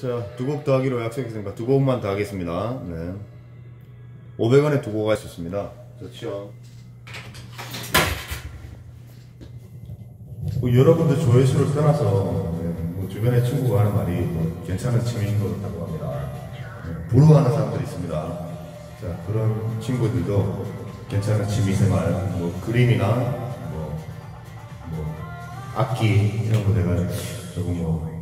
자, 두 곡 더 하기로 약속했으니까 두 곡만 더 하겠습니다. 네. 500원에 두 곡 할 수 있습니다. 좋죠. 뭐 여러분들 조회수를 떠나서 네, 뭐 주변에 친구가 하는 말이 뭐 괜찮은 취미인 것 같다고 합니다. 네, 부러워하는 사람들이 있습니다. 자, 그런 친구들도 괜찮은 취미생활, 뭐 그림이나 뭐, 뭐 악기 이런 거 내가 조금 뭐, 뭐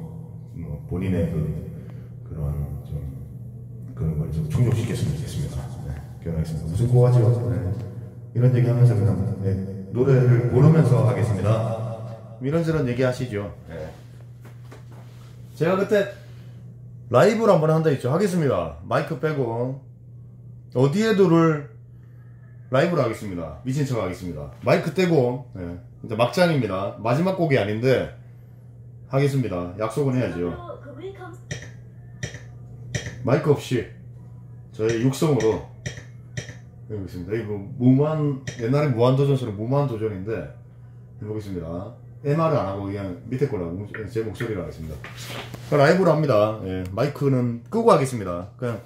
본인의 그 그런 좀 그런 걸 좀 충족시켰으면 좋겠습니다. 네, 결혼하겠습니다. 무슨 고하죠? 네. 이런 얘기 하면서 그냥 네, 노래를 고르면서 하겠습니다. 이런저런 얘기 하시죠. 네. 제가 그때 라이브를 한번 한다 했죠. 하겠습니다. 마이크 빼고 어디에도를 라이브로 하겠습니다. 미친 척 하겠습니다. 마이크 떼고 네. 이제 막장입니다. 마지막 곡이 아닌데 하겠습니다. 약속은 해야죠. 마이크 없이 저의 육성으로 해보겠습니다. 이거 무한 옛날에 무한도전처럼 무한도전인데 해보겠습니다. MR을 안 하고 그냥 밑에 거라고 제 목소리로 하겠습니다. 라이브로 합니다. 예, 마이크는 끄고 하겠습니다. 그냥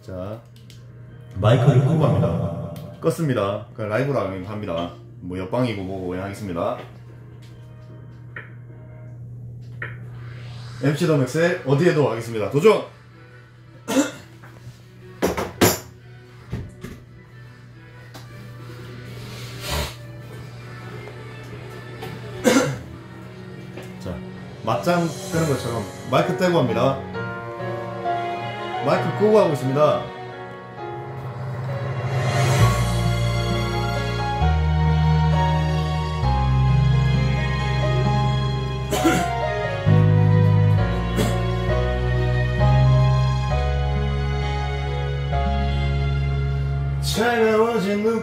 자 마이크를 끄고 합니다. 껐습니다. 그냥 라이브로 합니다. 뭐 옆방이고 뭐고 그냥 하겠습니다. MC 더맥스의 어디에도 하겠습니다. 도전! 자, 맞짱 뜨는 것처럼 마이크 떼고 합니다. 마이크 끄고 하고 있습니다.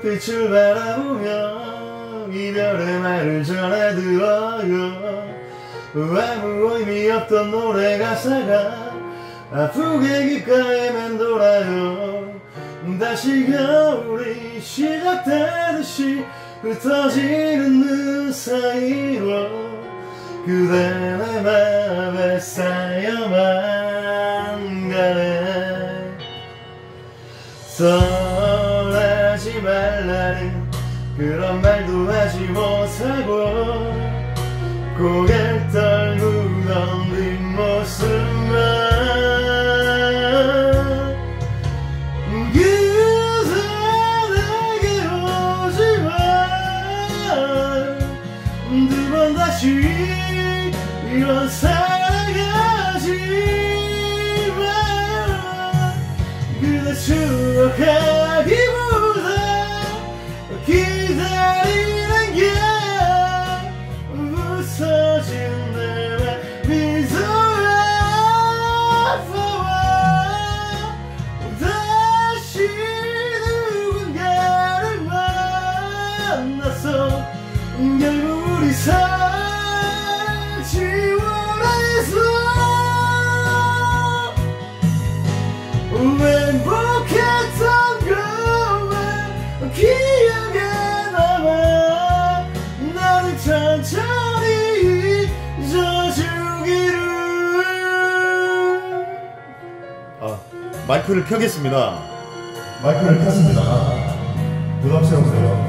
눈빛을 바라보며 이별의 말을 전해 들어요. 아무 의미 없던 노래 가사가 아프게 귓가에 맴돌아요. 다시 겨울이 시작되듯이 흩어지는 눈 사이로 그대 내 맘에 쌓여만 가네 고개 떨구던 뒷모습만 그새 내게 오지만 두 번 다시 이런 살아가지만 그대 추억하기보 만나서 결국 우리 사랑 지워내서 행복했던 것만 기억에 남아 나를 천천히 잊어주기를. 아 마이크를 켜겠습니다. 마이크를 켰습니다. 부담스러우세요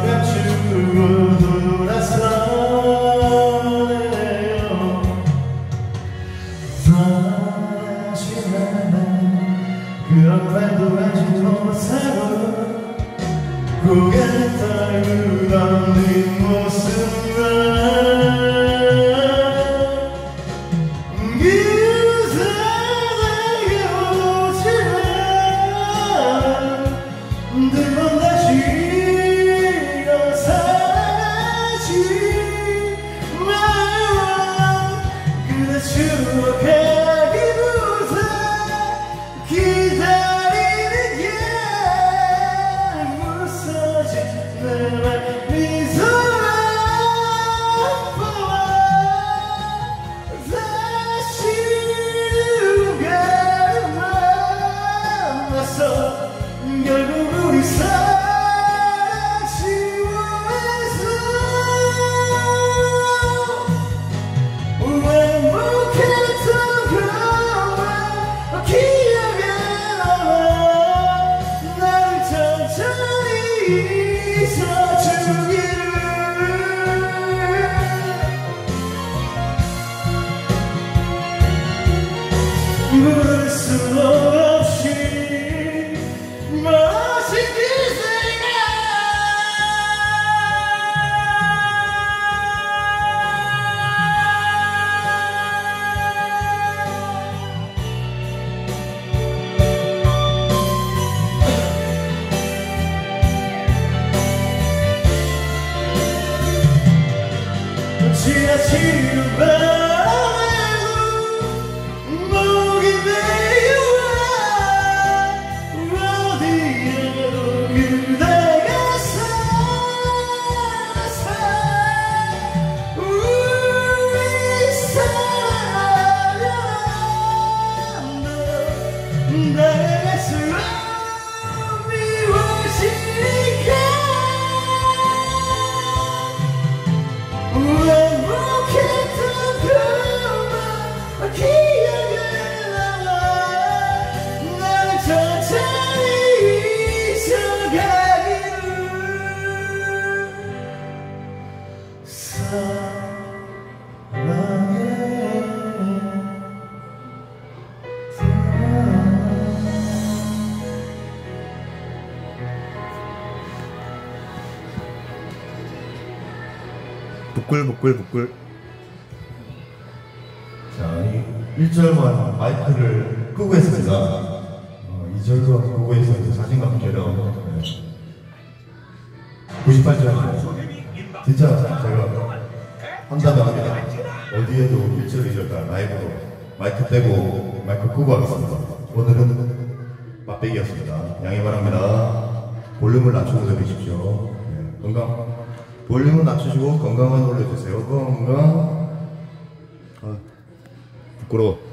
Jesus. feel better. 부끌부끌부끌. 자, 이 1절만 마이크를 끄고 했습니다. 어, 2절도 끄고 해서 사진과 촬영. 네. 98절. 진짜 제가 한다면 합니다. 어디에도 1절, 2절 다 라이브로 마이크 떼고 마이크 끄고 하겠습니다. 오늘은 맛배기였습니다. 양해 바랍니다. 볼륨을 낮추고 들으십시오. 네, 건강. 볼륨은 낮추시고 건강한 올려주세요. 건강. 아, 부끄러워.